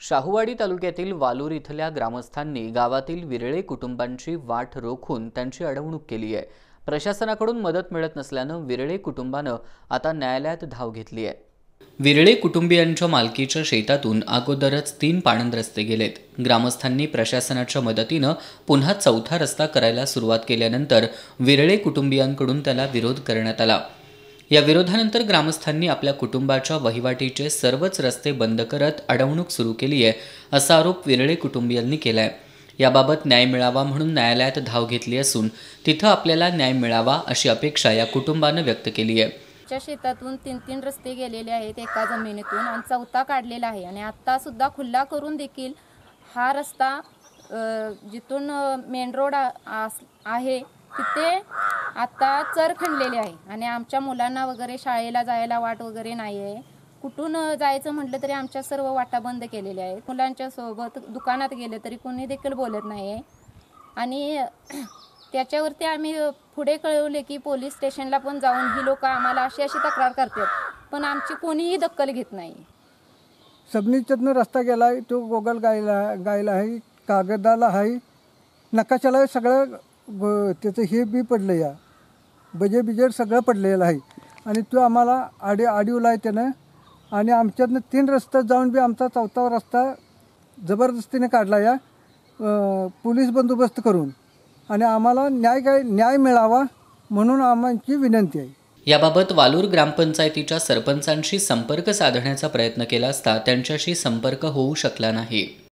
शाहूवाडी तालुक्यातील वालूर इथल्या ग्रामस्थांनी गावातील विरळे कुटुंबांची वाट रोखून त्यांची अडवणूक केली आहे. प्रशासनाकडून मदत मिळत नसल्यानं विरळे कुटुंबानं आता न्यायालयात धाव घेतली आहे. विरळे कुटुंबियांच्या मालकीच्या शेतातून अगोदरच तीन पाणंद रस्ते गेलेत. ग्रामस्थांनी प्रशासनाच्या मदतीनं पुन्हा चौथा रस्ता करायला सुरुवात केल्यानंतर विरळे कुटुंबियांकडून त्याला विरोध करण्यात आला. या विरोधानंतर ग्रामस्थांनी आपल्या कुटुंबाच्या वहिवाटीचे सर्वच रस्ते बंद करत अडवणूक सुरू केली आहे असा आरोप विरळे कुटुंबियांनी आहे याबाबत न्याय मिळावा म्हणून न्यायालयात धाव घेतली असून तिथं आपल्याला न्याय मिळावा अशी अपेक्षा या कुटुंबानं व्यक्त केली आहे. च्या शेतातून तीन तीन रस्ते गेलेले आहेत एका जमिनीतून आणि चौथा काढलेला आहे आणि आत्ता सुद्धा खुल्ला करून देखील हा रस्ता जिथून मेन रोड आहे की ते तिथे आता चर खणलेले आहे. आणि आमच्या मुलांना वगैरे शाळेला जायला वाट वगैरे नाही आहे कुठून जायचं म्हटलं तरी आमच्या सर्व वाटा बंद केलेल्या आहेत. मुलांच्या सोबत दुकानात गेले तरी कोणी देखील बोलत नाही आहे आणि त्याच्यावरती आम्ही पुढे कळवले की पोलीस स्टेशनला पण जाऊन ही लोक आम्हाला अशी अशी तक्रार करतात. पण आमची कोणीही दखल घेत नाही. सबनीच्यातनं रस्ता गेला आहे तो गोगल गायला गायला आहे कागदाला आहे नकाशाला सगळं ब त्याचं हे बी पडलं या. बजे बिजेट सगळं पडलेलं आहे. आणि तो आम्हाला आडी आडीवला आहे त्यानं. आणि आमच्यातनं तीन रस्ता जाऊन बी आमचा चौथा रस्ता जबरदस्तीने काढला या पोलीस बंदोबस्त करून. आणि आम्हाला न्याय काय न्याय मिळावा म्हणून आम्हाची विनंती आहे. याबाबत वालूर ग्रामपंचायतीच्या सरपंचांशी संपर्क साधण्याचा प्रयत्न केला असता त्यांच्याशी संपर्क होऊ शकला नाही.